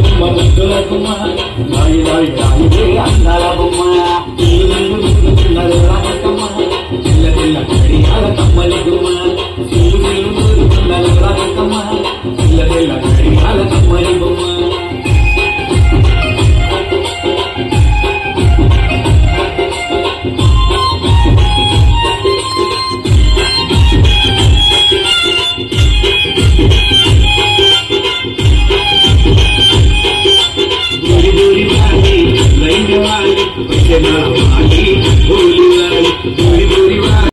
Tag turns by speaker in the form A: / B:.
A: బొమ్మ బొత్తుల బొమ్మ నాయి నాయి నాయి అందాల బొమ్మ ಮಾಡಿ ಕುಶಲವಾಗಿ